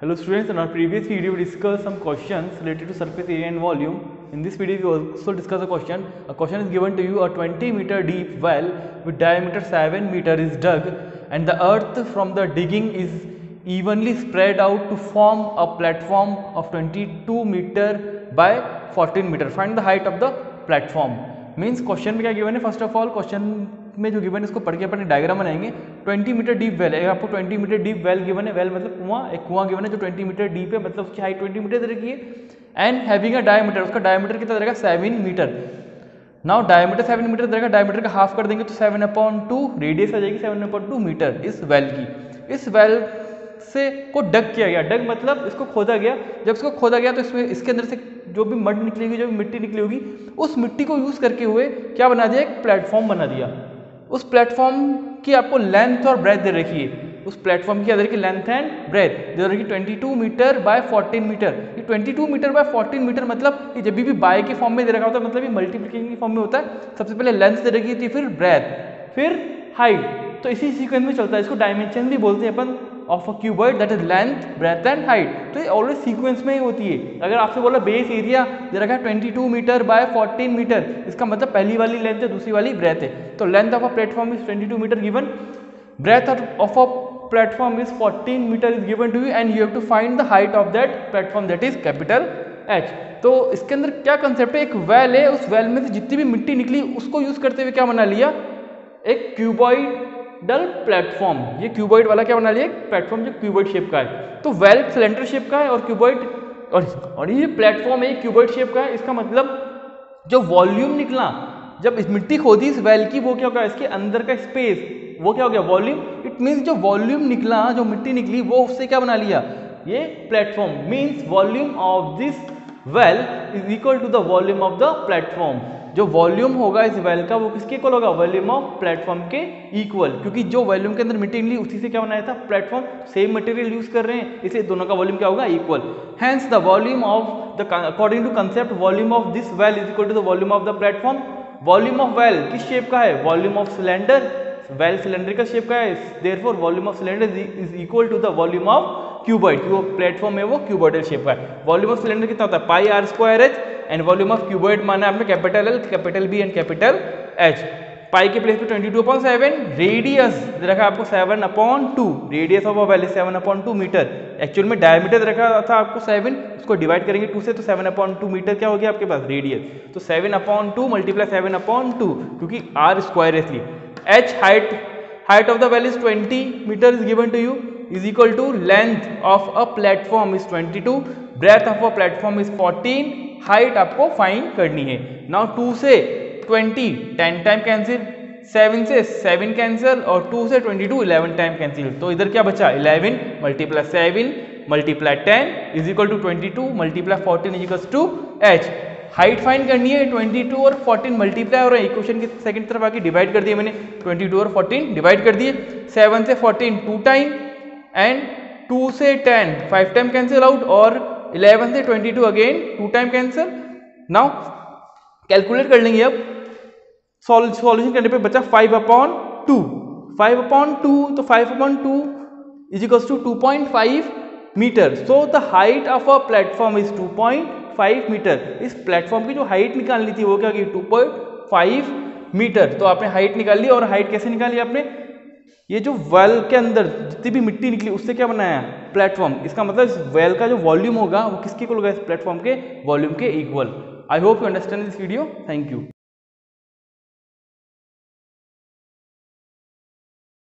Hello students, in our previous video we discussed some questions related to surface area and volume. In this video we also discuss a question. A question is given to you, a 20 meter deep well with diameter 7 meter is dug and the earth from the digging is evenly spread out to form a platform of 22 meter by 14 meter. Find the height of the platform. Means question we given first of all question में जो given है, इसको पढ़ के अपन diagram बनाएँगे 20 metre deep well है। आपको 20 metre deep well given है। वेल मतलब कुआँ। एक कुआँ गिवन है जो 20 मीटर डीप है। मतलब उसकी हाइट 20 मीटर रखी है। एंड हैविंग अ डायमीटर उसका डायमीटर कितना रहेगा? Seven metre now diameter seven metre रहेगा। डायमीटर का हाफ़ कर देंगे तो सेवन अपॉन टू रेडियस आ जाएगी सेवन अपॉन टू मीटर इस वेल की। इस वेल से को डग किया गया। डग मतलब इसको खोदा गया। जब इसको खोदा गया तो इसमें, इसके अंदर से जो भी मड निकलेगी, जो भी मिट्टी निकली होगी, उस मिट्टी को यूज़ करके हुए क्या बना दिया? एक प्लेटफॉर्म बना दिया। उस प्लेटफॉर्म की आपको लेंथ और ब्रेथ दे रखी है। उस प्लेटफॉर्म की अदर की लेंथ एंड ब्रेथ। दे रखी 22 मीटर बाय 14 मीटर। ये 22 मीटर बाय 14 मीटर मतलब ये जब भी बाय के फॉर्म में दे रखा होता है मतलब ये मल्टीप्लीकेशन के फॉर्म में होता है, सबसे पहले लेंथ दे रखी थी फिर ब्रेथ, फिर हाइट। तो इसी सीक्वेंस में चलता है। इसको डायमेंशन भी बोलते हैं अपन। Of a cuboid that is length breadth and height तो ये ऑलवेज सीक्वेंस में ही होती है। अगर आपसे बोला बेस एरिया दे रखा है 22 मीटर बाय 14 मीटर इसका मतलब पहली वाली लेंथ है, दूसरी वाली ब्रेथ है। तो length of a platform is 22 metre given breadth of a platform is 14 meter is given to you and you have to find the height of that platform, that is capital H. तो इसके अंदर क्या concept है? एक well है, उस well में से जितनी भी मिट्टी निकली, उसको यूज़ करते हुए क्या बना लिया? एक क्यूबॉइडल प्लेटफॉर्म ये क्यूबॉइड वाला क्या बना लिया? प्लेटफॉर्म जो क्यूबॉइड शेप का है। तो वेल सिलेंडर शेप का है और क्यूबॉइड और, और ये प्लेटफॉर्म है क्यूबॉइड शेप का है। इसका मतलब जो वॉल्यूम निकला जब इस मिट्टी खोदी इस वेल की वो क्या होगा इसके अंदर का स्पेस वो क्या हो गया? वॉल्यूम। इट मीन्स जो वॉल्यूम निकला जो मिट्टी निकली वो उससे क्या बना लिया? ये platform. Means volume of this well is equal to the volume of the platform. जो वॉल्यूम होगा इस वेल का, वो किसके इक्वल होगा? वॉल्यूम ऑफ़ प्लेटफॉर्म के इक्वल क्योंकि जो वॉल्यूम के अंदर मिट्टी निकली उसी से क्या बनाया था? प्लेटफॉर्म सेम मटेरियल यूज़ कर रहे हैं। इसलिए दोनों का वॉल्यूम क्या होगा? Equal hence the volume of the according to concept volume of this well is equal to the volume of the platform volume of well किस शेप का है? Volume of cylinder well cylinder का shape का है? Therefore volume of cylinder is equal to the volume of cuboid जो platform है, वो cuboidal shape का है। वॉल्यूम ऑफ़ सिलेंडर कितना होता है? Pi r square h and volume of cuboid माना आपने capital L capital B and capital H pi के प्लेस पे twenty two upon seven radius रखा आपको seven upon two radius of value seven upon two metre actual में diameter रखा था आपको सेवन उसको डिवाइड करेंगे टू से तो सेवन अपॉन टू मीटर क्या हो गया आपके पास? रेडियस तो seven upon two multiply seven upon two क्योंकि आर स्क्वायर है इसलिए. H height height of the well is 20 meter is given to you, is equal to length of a platform is 22 breadth of a platform is 14 height आपको find करनी है। Now two से 20 10 time cancel 7 से 7 cancel और two से 22 11 time cancel तो इधर क्या बचा? 11 multiply 7 multiply 10 is equal to 22 multiply 14 is equal to h height find करनी है 22 और 14 मल्टीप्लाई और इक्वेशन की सेकंड तरफ़ आके डिवाइड कर दिए मैंने। 22 और 14 डिवाइड कर दिए। 7 से 14 टू टाइम एंड 2 से 10 5 टाइम कैंसिल आउट और 11 से 22 again, two time cancel now calculate कर लेंगे अब. सॉल्यूशन करने पे बचा 5 upon two five upon two तो 5 upon two is equals to 2.5 metre so the height of a platform is 2.5 metre इस प्लेटफॉर्म की जो हाइट निकालनी थी, वो क्या टू पॉइंट फाइव मीटर तो आपने हाइट निकाल ली और हाइट कैसे निकाली आपने? ये जो वेल के अंदर जितनी भी मिट्टी निकली, उससे क्या बनाया? प्लेटफॉर्म इसका मतलब इस वेल का जो वॉल्यूम होगा, वो किसके को होगा? इस प्लेटफॉर्म के वॉल्यूम के equal I hope you understand this video thank you